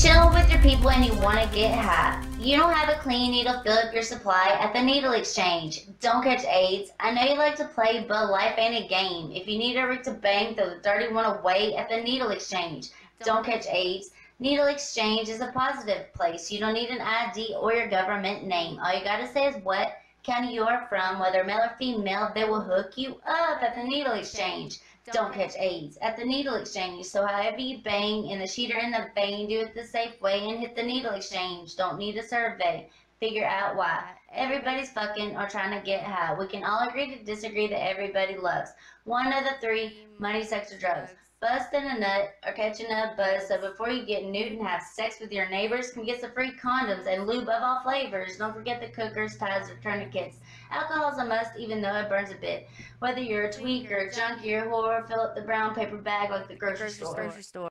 chill with your people and you want to get high. You don't have a clean needle, fill up your supply at the needle exchange. Don't catch AIDS. I know you like to play, but life ain't a game. If you need a rig to bang, throw the dirty one away at the needle exchange. Don't catch AIDS. Needle exchange is a positive place. You don't need an ID or your government name. All you gotta say is what county you are from, whether male or female, they will hook you up at the needle exchange. Don't catch AIDS at the needle exchange. So however you bang in the sheet or in the vein, do it the safe way and hit the needle exchange. Don't need a survey. Figure out why. Everybody's fucking or trying to get high. We can all agree to disagree that everybody loves. One of the three, money, sex, or drugs. Busting a nut or catching a buzz, so before you get nude and have sex with your neighbors, come get some free condoms and lube of all flavors. Don't forget the cookers, ties, or tourniquets. Alcohol's a must, even though it burns a bit. Whether you're a tweaker, junkie, or whore, fill up the brown paper bag like the grocery store.